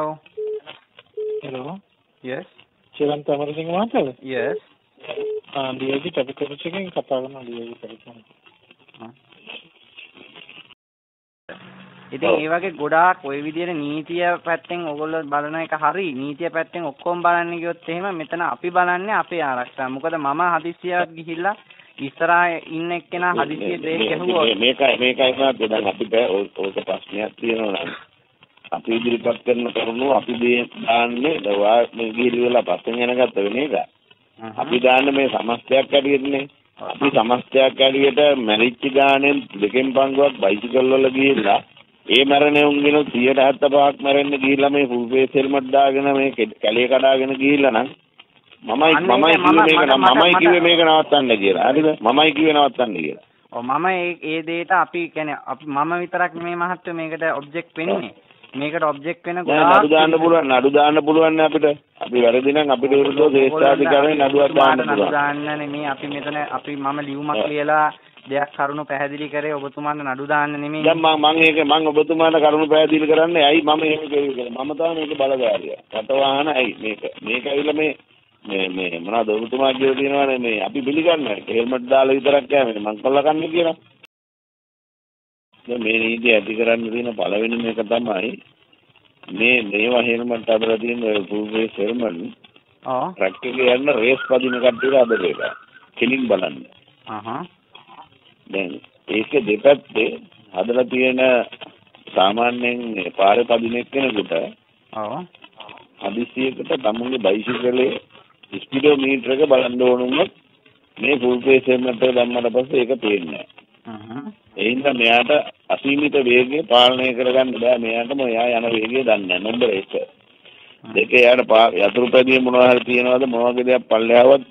Oh, Hello. yes, Chirantha Amarasinghe මහත්තයාද? yes. ආ ඩීඑල්ජී ටෙලිකොමස් එකෙන් කතා කරනවා ඩීඑල්ජී ටෙලිකොමස්. ඉතින් ඒ වගේ ගොඩාක් ওই විදිහට නීතිය පැත්තෙන් ඔයගොල්ලෝ බලන එක හරි නීතිය පැත්තෙන් ඔක්කොම බලන්න ගියොත් එහෙම මෙතන අපි බලන්නේ අපේ ආරක්ෂාව. මොකද මම හදිස්සියක් ගිහිල්ලා ඉස්සරහා ඉන්න එක්කෙනා හදිස්සිය බ්‍රේක් ගැහුවොත් මේකයි මේකයි මාත් දැන් අපිට ඕක ප්‍රශ්නයක් තියෙනවා නම් අපි ඉදිරිපත් කරන කරුණු අපි දාන්නේ දවා මේ ගිහිලි වෙලා පස්සෙන් යනගත්ත වෙන එක. අපි දාන්නේ මේ සමස්තයක් ඇටියෙන්නේ. අපි සමස්තයක් ඇටියට මැරිච්ච ගානෙන් දෙකෙන් පංගුවක් බයිසිකල් වල ගිහිල්ලා ඒ මැරෙන උන්ගෙන 175ක් මැරෙන්න ගිහිල්ලා මේ ෆුල් ෆේස් හෙල්මට් දාගෙන මේ කැලේ කඩාගෙන ගිහිල්ලා නම් මමයි මමයි කිව්වේ මේක මමයි කිව්වේ මේක නවත්තන්න කියලා. හරිද? මමයි කිව්වේ නවත්තන්න කියලා. ඔව් මම ඒ ඒ දෙයට අපි කියන්නේ අපි මම විතරක් නෙමෙයි මහත්තයෝ මේකට ඔබ්ජෙක්ට් වෙන්නේ. මේකට ඔබ්ජෙක්ට් වෙන නඩු දාන්න පුළුවන් නඩු දාන්න පුළුවන් නේ අපිට. අපි වැරදි නම් අපිට විරුද්ධව ශ්‍රේෂ්ඨාධිකාරියෙන් නඩුවක් දාන්න නඩු පුළුවන්. දාන්න නෙමෙයි අපි මෙතන අපි මම ලියුමක් ලියලා දෙයක් කරුණු පැහැදිලි කරේ ඔබතුමාට නඩු දාන්න නෙමෙයි. දැන් මම මම ඒක මම ඔබතුමාට කරුණු පැහැදිලි කරන්නේ ඇයි මම එහෙම කිව්වේ කියලා. මම තමයි මේක බලධාරියා. රටවාහන ඇයි මේක. මේක ඇවිල්ලා මේ මේ මේ මොනවද ඔබතුමා කියලා තියෙනවානේ මේ අපි පිළිගන්නවා. හෙල්මට් දාලා විතරක් යන්නේ මං කල්ලා කන්නේ කියලා. මේ නීතිය ඇති කරන්න තියෙන පළවෙනිම එක තමයි මේ මේවා හෙල්මට් අදලා තියෙන ඔය ෆුල් ෆේස් හෙල්මට් ඔව්. ට්‍රක් එකේ යන රේස් පදින කට්ටියට අදලා එක. කෙලින් බලන්න. අහහ. දැන් ඒක දෙපැත්තේ හදලා තියෙන සාමාන්‍යයෙන් පාරේ පදින එක්කෙනෙකුට ඔව්. හදිසියකට තමුන්ගේ බයිසිකලේ ස්පීඩෝමීටර එක බලන්න ඕන වුණොත් මේ ෆුල් ෆේස් හෙල්මට් එක දැම්මට පස්සේ ඒක පේන්නේ නැහැ. ඒ හින්දා මෙයාට අසීමිත වේගය පාලනය කරගන්න බෑ මෙයාටම එයා යන වේගය දන්නේ නැහැ නම්බර 1. දෙක එයාට යතුරු පැදිය මොනවා හරි තියනවද මොනවා වගේ දෙයක් පල්ලෙහාවත්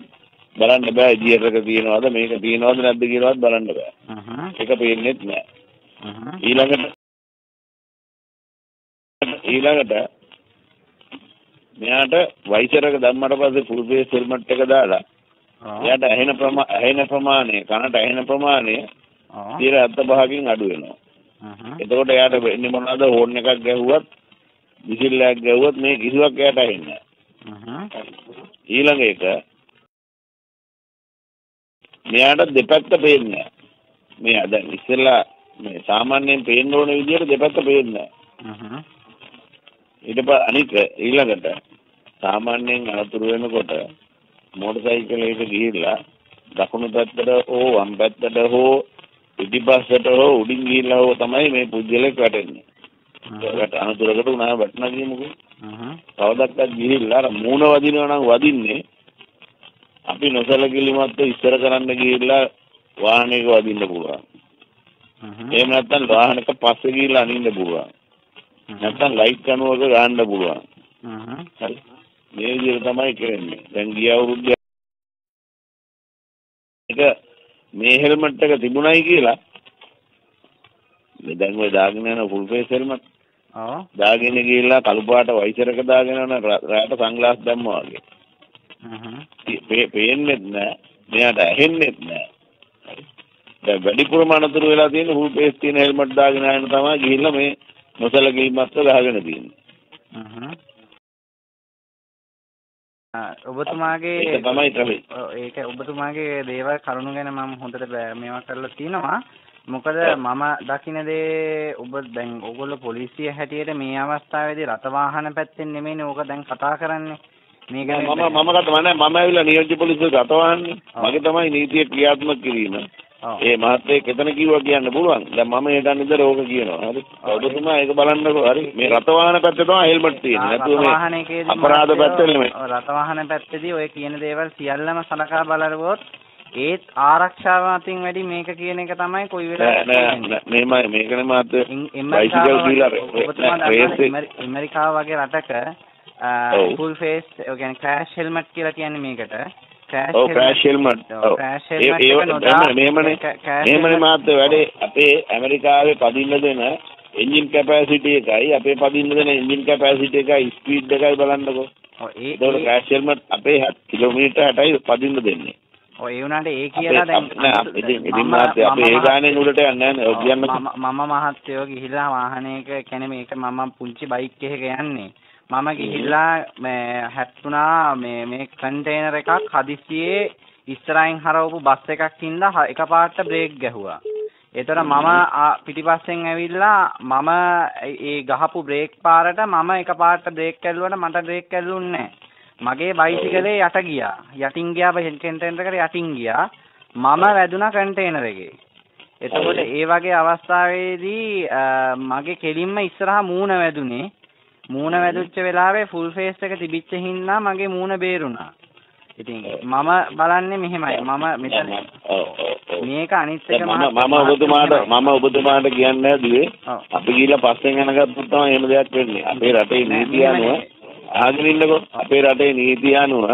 බලන්න බෑ ජීර් එක තියනවද මේක තියනවද නැද්ද කියලාවත් බලන්න බෑ. ඒක පේන්නේත් නැහැ. අහහ. ඊළඟට ඊළඟට මෙයාට වයිසර් එක දැම්මට පස්සේ ෆුල් ෆේස් හෙල්මට් එක දාලා. එයාට ඇහෙන ප්‍රමා ඇහෙන ප්‍රමාණය කනට ඇහෙන ප්‍රමාණය. 75කින් අඩු වෙනවා. එතකොට එයාට වෙන්නේ මොනවද හෝන් එකක් ගැහුවත් විසිල් එකක් ගැහුවත් මේ කිසිවක් එයාට ඇහෙන්නේ. ඊළඟ එක මෙයාට දෙපැත්ත පේන්නේ. මෙයා දැන් ඉස්සෙල්ලා මේ සාමාන්‍යයෙන් පේන්න ඕන විදිහට දෙපැත්ත පේන්නේ. ඊට පස්සේ අනික ඊළඟට සාමාන්‍යයෙන් අනතුරු වෙනකොට මෝටර් සයිකලයක ගිහිල්ලා දකුණු පැත්තට හෝ වම් පැත්තට හෝ පිටිපස්සට හෝ උඩින් ගිහිල්ලා හෝ තමයි මේ පුද්ගලෙක් වැටෙන්නේ. ඒකට අනතුරකට උනා වැටෙනා කියමුකෝ. කවදක්වත් ගිහිල්ලා අර මූණ වදිනවා නම් වදින්නේ අපි නොසලකිලිමත්ව ඉස්සර කරන්න ගිහිල්ලා වාහනයක වදින්න පුළුවන්. එහෙම නැත්නම් වාහනක පස්සේ ගිහිල්ලා අනින්න පුළුවන්. නැත්නම් ලයිට් කණුවක ගන්න පුළුවන්. හරි. මේ විදිහට තමයි කරන්නේ. දැන් ගිය අවුරුද්ද මේ හෙල්මට් එක තිබුණයි කියලා මේ දැන් ඔය දාගෙන යන ෆුල් ෆේස් හෙල්මට් ඔව්. දාගෙන ගිහිල්ලා කළු පාට වයිසර් එක දාගෙන යන රාට සන්ග්ලාස් දැම්මා වගේ. පේ- පේන්නෙත් නෑ. මෙයාට ඇහෙන්නෙත් නෑ. දැන් වැඩිපුරම අනතුරු වෙලා තියෙන ෆුල් ෆේස් තියෙන හෙල්මට් දාගෙන යන තමයි ගිහිල්ලා මේ නොසලකීමත්ව ගහගෙන තියෙන්නේ. ඔබතුමාගේ තමයි. ඔව්, ඒක ඔබතුමාගේ දේවල් කරුණු ගැන මම හොඳට මේවා කරලා තිනවා. මොකද මම දකින දේ ඔබ දැන් ඕගොල්ලෝ පොලිසිය හැටියට මේ අවස්ථාවේදී රට වාහන පැත්තෙන් නෙමෙයිනේ ඕක දැන් කතා කරන්නේ. මේක මම මම කතා මම ඇවිල්ලා නියෝජ්‍ය පොලිසිය ගතවන්නේ. මගේ තමයි නීතිය ක්‍රියාත්මක කිරීම. ඒ මහත්තයෙක් එතන කිව්වා කියන්න පුළුවන්. දැන් මම හිතන්නේ ඉතල ඕක කියනවා. හරි. ඔබතුමා ඒක බලන්නකෝ. හරි. මේ රතවාහන පැත්තේ තමයි හෙල්මට් තියෙන්නේ. නැතුව මේ අපරාධ පැත්තේ නෙමෙයි. ඔව්, රථවාහන පැත්තේදී ඔය කියන දේවල් සියල්ලම සලකා බලරුවොත් ඒත් ආරක්ෂාව අතින් වැඩි මේක කියන එක තමයි කොයි වෙලාවෙත් නෑ. නෑ, මේකනේ. ඉන්- බයිසිකල් ඇමරි- ඇමරිකාව වගේ රටක. ෆුල් ෆේස් ඒ කියන්නේ ක්‍රෑෂ් හෙල්මට් කියලා කියන්නේ මේකට ඔව් ක්‍රෑෂ් හෙල්මට්. ඔව්, crash helmet ඒ එක ඒ නොදා- මෙහෙමනේ. ක- crash මෙහෙමනේ helmet- මහත්තයා වැඩේ අපේ ඇමරිකාවේ පදින්න දෙන එන්ජින් කැපැසිටි එකයි අපේ පදින්න දෙන එන්ජින් කැපැසිටි එකයි ස්පීඩ් එකයි බලන්නකෝ. ඔව්, ඒ ඒතකොට ඒ- ක්‍රෑෂ් හෙල්මට් අපේ හත්- කිලෝමීටර් 60යි පදින්න දෙන්නේ. ඔව්, ඒ වුණාට ඒ කියලා දැන් ඉතින් මහත්තයා අපේ ඒ ගානේ උඩට යන්නේ නැහැ නේ. ඔය කියන්නකෝ. මම මම මහත්තයෝ ගිහිලා වාහනයක කියන්නේ මේක මම පුංචි බයික් එකක යන්නේ මම ගිහිල්ලා මේ හැප්පුණා මේ මේ කන්ටේනර් එකක් හදිස්සියේ ඉස්සරහින් හරවපු බස් එකක් හින්දා එකපාරට බ්‍රේක් ගැහුවා. ඒතර මම පිටිපස්සෙන් ඇවිල්ලා මම ඒ ගහපු බ්‍රේක් පාරට මම එකපාරට බ්‍රේක් කැල්ලුවට මට බ්‍රේක් කැල්ලුන්නේ මගේ බයිසිකලේ යට ගියා. යටින් ගියා කන්ටේනර් එකට යටින් ගියා. මම වැදුනා කන්ටේනර් එකේ. එතකොට ඒ වගේ අවස්ථාවේදී මගේ කෙලින්ම ඉස්සරහා මූණ වැදුනේ. මූණ වැදුච්ච වෙලාවේ ෆුල් ෆේස් එක තිබිච්ච හින්දා මගේ මූණ බේරුණා. ඉතින් මම බලන්නේ මෙහෙමයි. මම මෙතන මේක අනිත් එක මම මම ඔබතුමාට මම ඔබතුමාට කියන්නේ දුවේ අපි ගිහිල්ලා පස්සෙන් යනගත්තොත් තමයි එහෙම දෙයක් වෙන්නේ. අපේ රටේ නීතිය අනුව අහගෙන ඉන්නකෝ. අපේ රටේ නීතිය අනුව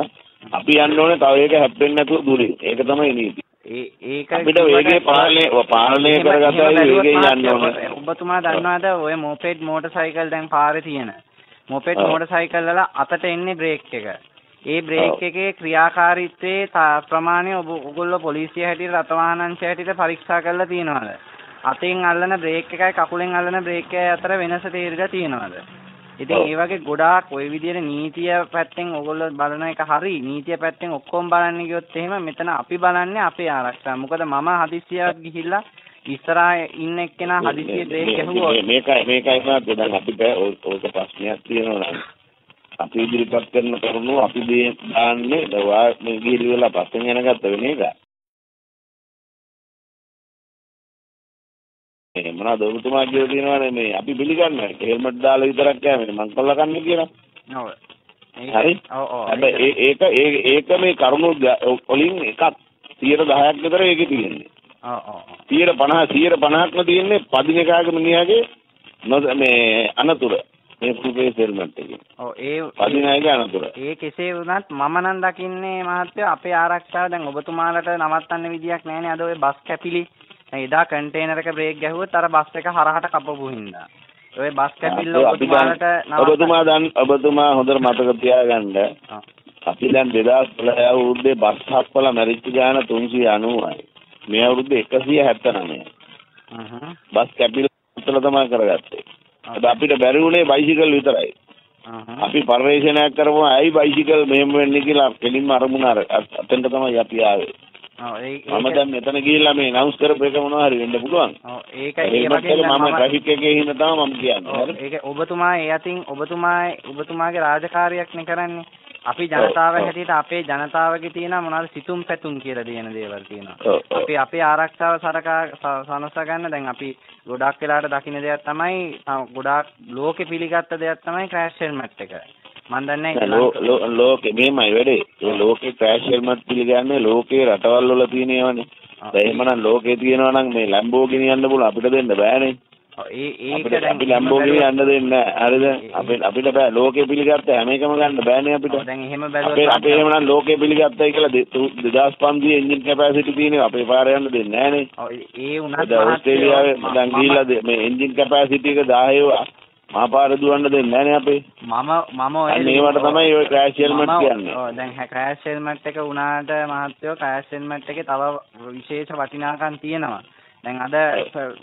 අපි යන්න ඕනේ තව එක හැප්පෙන්නේ නැතුව දුරින්. ඒක තමයි නීතිය. ඒ ඒක අපිට වේගය පාලනය පාලනය කරගතයි වේගයෙන් යන්න ඕනේ. ඔබතුමා දන්නවද ඔය මොපෙඩ් මෝටර් දැන් පාරේ තියෙන මොපෙඩ් මෝටර් වල අතට එන්නේ බ්‍රේක් එක. ඒ බ්‍රේක් එකේ ක්‍රියාකාරීත්වයේ ප්‍රමාණය ඔබ ඔයගොල්ලෝ පොලිසිය හැටියට රථවාහනංශය හැටියට පරීක්ෂා කරලා තියෙනවද? අතෙන් අල්ලන බ්‍රේක් එකයි කකුලෙන් අල්ලන බ්‍රේක් එකයි අතර වෙනස තේරිලා තියෙනවද? ඉතින් ඒ වගේ ගොඩාක් ওই විදිහට නීතිය පැත්තෙන් ඕගොල්ලෝ බලන එක හරි. නීතිය පැත්තෙන් ඔක්කොම බලන්න ගියොත් එහෙම මෙතන අපි බලන්නේ අපේ ආරක්ෂාව. මොකද මම හදිස්සියක් ගිහිල්ලා ඉස්සරහා ඉන්න එක්කෙනා හදිස්සියේ බ්‍රේක් ගැහුවොත් මේකයි මේකයි මාත් දැන් අපිට ඕක ප්‍රශ්නයක් තියෙනවා නම් අපි ඉදිරිපත් කරන කරුණු අපි දාන්නේ දවා මේ ගිහිලි වෙලා පස්සෙන් යනගත්ත වෙන එක. මේ මොනවද ඔබතුමා කියලා තියෙනවානේ මේ අපි පිළිගන්නවා හෙල්මට් දාලා විතරක් යෑමනේ මං කොල්ල කන්නේ කියලා. ඔව්. හරි. හැබැයි ඒක ඒක මේ කරුණු වලින් එකක් 10ක් විතර ඒකේ තියෙන්නේ. ඔව් ඔව්. 50 50ක්ම තියෙන්නේ පදින එකාගේ මිනිහාගේ මේ අනතුර. මේ සෙල්මන්ට් එකේ. ඔව් ඒ පදින අයගේ අනතුර. ඒ කෙසේ වුණත් මම නම් දකින්නේ මහත්තයෝ අපේ ආරක්ෂාව දැන් ඔබතුමාලට නවත්තන්න විදියක් නැහැනේ අද ওই බස් කැපිලි එදා කන්ටේනර් එක බ්‍රේක් ගැහුවොත් අර බස් එක හරහට කපපු හින්දා. ඔය බස් කැපිල්ල ඔබතුමාලට ඔබතුමා දැන් ඔබතුමා හොඳට මතක තියාගන්න. අපි දැන් 2012 අවුරුද්දේ බස් හප්පලා මැරිච්ච ගාන 390යි. මේ අවුරුද්දේ 179යි. බස් කැපිල්ල උත්තර තමයි කරගත්තේ. අද අපිට බැරි වුණේ බයිසිකල් විතරයි. අපි පරිශ්‍රණයක් කරපුවා ඇයි බයිසිකල් මෙහෙම වෙන්නේ කියලා කෙලින්ම අරමුණ අර අතෙන්ට තමයි අපි ආවේ. ඔව් මම දැන් මෙතන ගිහිල්ලා මේ අනවුන්ස් කරපු එක මොනවා හරි වෙන්න පුළුවන්. ඔව් ඒක ඒ වගේ මම ට්‍රැෆික් එකේ හින්න තමයි මම කියන්නේ. හරි. ඒක ඔබතුමා ඒ අතින් ඔබතුමා ඔබතුමාගේ රාජකාරියක් නේ කරන්නේ. අපි ජනතාව හැටියට අපේ ජනතාවගේ තියෙන මොනවාද සිතුම් පැතුම් කියලා දෙන දේවල් තියෙනවා. අපි අපේ ආරක්ෂාව සරකා සනසා ගන්න දැන් අපි ගොඩක් වෙලාට දකින්න දෙයක් තමයි ගොඩාක් ලෝකෙ පිළිගත්ත දෙයක් තමයි ක්‍රෑෂ් හෙල්මට් එක. මන් දන්නේ ලෝකෙ මේමයි වැඩේ. ඒ ලෝකේ ක්‍රෑෂ් හෙල්මට් පිළිගන්නේ ලෝකේ රටවල් වල තියෙන ඒවානේ. එහෙමනම් ලෝකේ තියෙනවා නම් මේ ලැම්බෝගිනි යන්න පුළුවන් අපිට දෙන්න බෑනේ. ඒ ඒක දැන් අපි ලැම්බෝගිනි යන්න දෙන්නේ නැහැ. හරිද? අපිට අපිට බෑ ලෝකේ පිළිගත්ත හැම එකම ගන්න බෑනේ අපිට. දැන් එහෙම බැලුවොත් අපේ එහෙමනම් ලෝකේ පිළිගත්තයි කියලා 2500 එන්ජින් කැපැසිටි තියෙන අපේ පාර යන්න දෙන්නේ නැහනේ. ඔව් ඒ උනත් ඕස්ට්‍රේලියාවේ දැන් ගිහිල්ලා මේ එන්ජින් කැපැසිටි එක 10 මහපාර දුවන්න දෙන්නේ නැහනේ අපේ. මම මම ඔය මේවට තමයි ඔය ක්‍රෑෂ් හෙල්මට් කියන්නේ. ඔව් දැන් ක්‍රෑෂ් හෙල්මට් එක උනාට මහත්තයෝ ක්‍රෑෂ් හෙල්මට් එකේ තව විශේෂ වටිනාකම් තියෙනවා. දැන් අද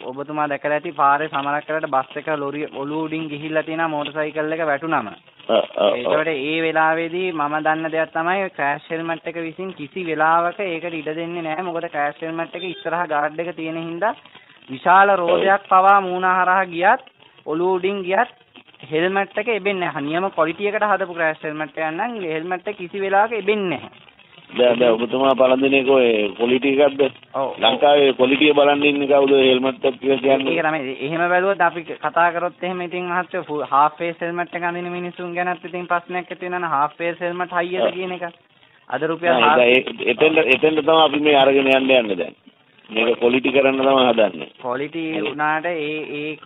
ඔබතුමා දැකලා ඇති පාරේ සමරක් කරලා බස් එක ලොරි ඔලුව උඩින් ගිහිල්ලා තියෙන මෝටර් සයිකල් එක වැටුනම. ඒකට ඒ වෙලාවේදී මම දන්න දෙයක් තමයි ක්‍රෑෂ් හෙල්මට් එක විසින් කිසි වෙලාවක ඒකට ඉඩ දෙන්නේ නැහැ. මොකද ක්‍රෑෂ් හෙල්මට් එක ඉස්සරහා ගාඩ් එක තියෙන හින්දා විශාල රෝදයක් පවා මූණ හරහා ගියත් ඔලුව උඩින් ගියත් හෙල්මට් එක එබෙන්නේ නැහැ. නියම ක්වොලිටි එකට හදපු ක්‍රෑෂ් හෙල්මට් එකක් නම් හෙල්මට් එක කිසි වෙලාවක එබෙන්නේ නැහැ. දැන් දැන් ඔබතුමා දිනේ කොයි ක්වොලිටි එකක්ද? ඔව්. ලංකාවේ ක්වොලිටිය බලන් ඉන්නේ කවුද හෙල්මට් එක කියලා කියන්නේ? ඒක තමයි. එහෙම බැලුවොත් අපි කතා කරොත් එහෙම ඉතින් මහත්තයෝ හාෆ් ෆේස් හෙල්මට් එක අඳින මිනිස්සුන් ගැනත් ඉතින් ප්‍රශ්නයක් ඇති වෙනවා නේ හාෆ් ෆේස් හෙල්මට් හයියද කියන එක. අද රුපියල් එතෙන්ද එතෙන්ද තමයි අපි මේ අරගෙන යන්න යන්නේ දැන්. මේක ක්වොලිටි කරන්න තමයි හදන්නේ. ක්වොලිටි උනාට ඒ ඒ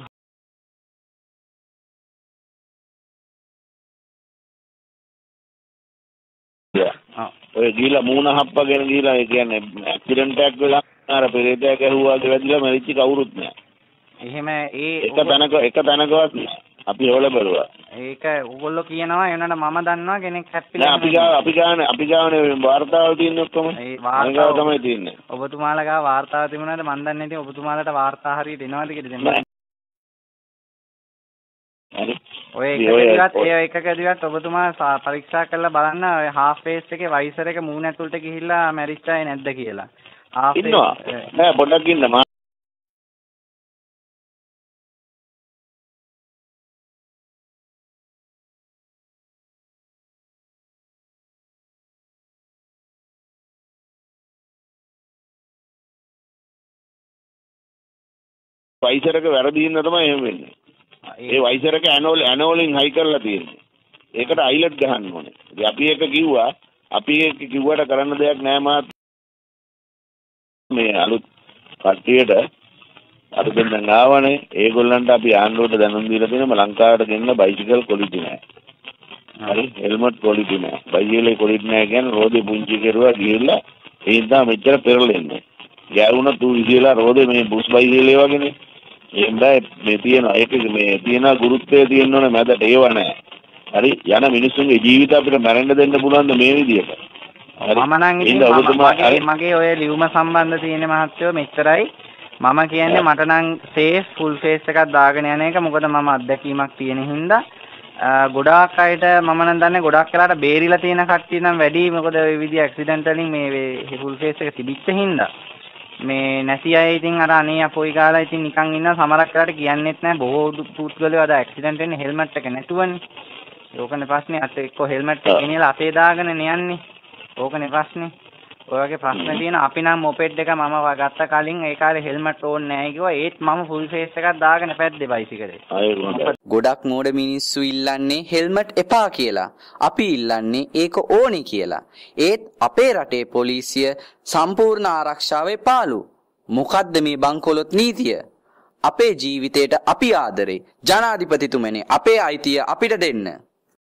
ඔය ගිහිලා මූණ හප්පගෙන ගිහිලා ඒ කියන්නේ ඇක්සිඩන්ට් එකක් වෙලා අර පෙරේතයක් ඇහුවාගේ වැදිලා මැරිච්ච කවුරුත් නෑ. එහෙම ඒ එක තැනක එක තැනකවත්. අපි හොල බලුවා. ඒක ඕගොල්ලෝ කියනවා එනට මම දන්නවා කෙනෙක් හැප්පිලා අපි ගාව අපි ගානේ අපි ගානේ වාර්තාවල් තියෙන්නේ ඔක්කොම. ඒ වාර්තාව තමයි තියෙන්නේ. ඔබතුමාලා ගාව වාර්තාව තිබුණාට මම දන්නේ නැති ඔබතුමාලට වාර්තා හරියට එනවද කියලා දෙන්න. ඔය එකකදීවත් ඒ එකකදීවත් ඔබතුමා පරීක්ෂා කරලා බලන්න ඔය half face එකේ වයිසර් එක මූණ ඇතුළට ගිහිල්ලා මැරිච්ච අය නැද්ද කියලා. ඉන්නවා නෑ පොඩ්ඩක් ඉන්න එක වැරදි හින්දා තමයි එහෙම වෙන්නේ. ඒ වයිසර් එක ඇනෝල් ඇනෝලින් හයි කරලා තියෙන්නේ. ඒකට අයිලට් ගහන්න ඕනේ. ඉතින් අපි එක කිව්වා අපි එක කිව්වට කරන්න දෙයක් නෑ මාත් මේ අලුත් කට්ටියට අලුතෙන් දැන් ආවනේ ඒගොල්ලන්ට අපි ආණ්ඩුවට දැනුම් දීලා තියෙනවා ලංකාවට ගෙන්න බයිසිකල් ක්වොලිටි නෑ. හරි හෙල්මට් ක්වොලිටි නෑ. බයිසිකලේ ක්වොලිටි නෑ කියන්නේ රෝදේ පුංචි කෙරුවා ගිහිල්ලා ඒ හින්දා මෙච්චර පෙරලෙන්නේ. ගෑවුණත් ඌ ඉතිලා රෝදේ මේ බුස් බයිසිකලේ වගේනේ. බෑ මේ තියෙන ඒක මේ තියෙන ගුරුත්වය තියෙන්න ඕනේ මැදට ඒව නෑ. හරි? යන මිනිස්සුන්ගේ ජීවිත අපිට මැරෙන්න දෙන්න පුළුවන් මේ විදියට? මම නම් ඉතින් මගේ ඔය ලියුම සම්බන්ධ තියෙන මහත්තයෝ මෙච්චරයි. මම කියන්නේ මට නම් සේෆ් ෆුල් ෆේස් එකක් දාගෙන යන එක. මොකද මම අත්දැකීමක් තියෙන හින්දා ගොඩාක් අයට මම නම් දන්නේ ගොඩාක් වෙලාට බේරිලා තියෙන කට්ටිය නම් වැඩි මොකද ওই විදිහ ඇක්සිඩන්ට් වලින් මේ ෆුල් ෆේස් එක තිබිච්ච හින්දා මේ නැති අය ඉතින් අර අනේ අපොයි කාලා ඉතින් නිකන් ඉන්න සමහරක් වෙලාට කියන්නෙත් නැහැ බොහෝ පුද්ගලයෝ අද ඇක්සිඩන්ට් වෙන්නේ හෙල්මට් එක නැතුවනේ. ඕකනේ ප්‍රශ්නේ. අත එක්ක හෙල්මට් එක ගෙනියලා අතේ දාගෙන යන්නේ. ඕකනේ ප්‍රශ්නේ ඔය වගේ ප්‍රශ්න තියෙන අපි නම් මොපෙඩ් එක මම ගත්ත කලින් ඒ කාලේ හෙල්මට් ඕනේ නැහැ කිව්වා ඒත් මම ෆුල් ෆේස් එකක් දාගෙන පැද්දේ බයිසිකලේ. ගොඩක් මෝඩ මිනිස්සු ඉල්ලන්නේ හෙල්මට් එපා කියලා. අපි ඉල්ලන්නේ ඒක ඕනි කියලා. ඒත් අපේ රටේ පොලිසිය සම්පූර්ණ ආරක්ෂාවේ පාළු. මොකද්ද මේ බංකොලොත් නීතිය? අපේ ජීවිතේට අපි ආදරේ. ජනාධිපතිතුමනි අපේ අයිතිය අපිට දෙන්න.